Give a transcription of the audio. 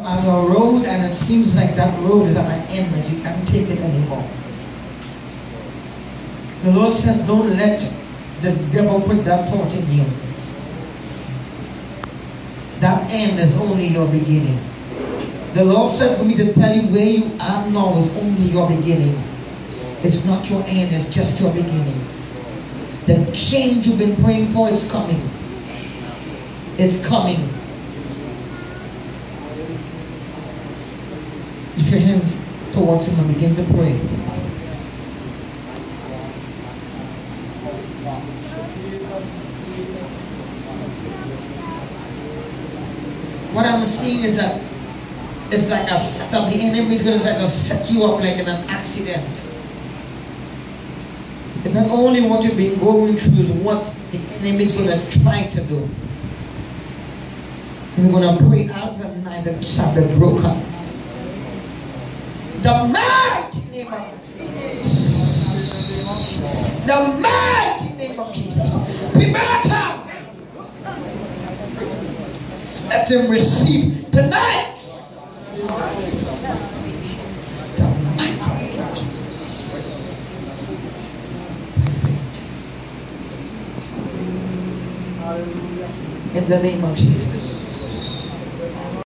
As a road, and it seems like that road is at an end, like you can't take it anymore. The Lord said, Don't let the devil put that thought in you. That end is only your beginning. The Lord said for me to tell you where you are now is only your beginning. It's not your end, it's just your beginning. The change you've been praying for is coming. It's coming. Lift your hands towards Him and begin to pray. What I'm seeing is that it's like a setup. The enemy is going to set you up like in an accident. It's not only what you've been going through, it's what the enemy is going to try to do. And we're going to pray out and night that shall be broken. The mighty name of Jesus. The mighty name of Jesus. Be broken. Let him receive tonight. The mighty name of Jesus. In the name of Jesus.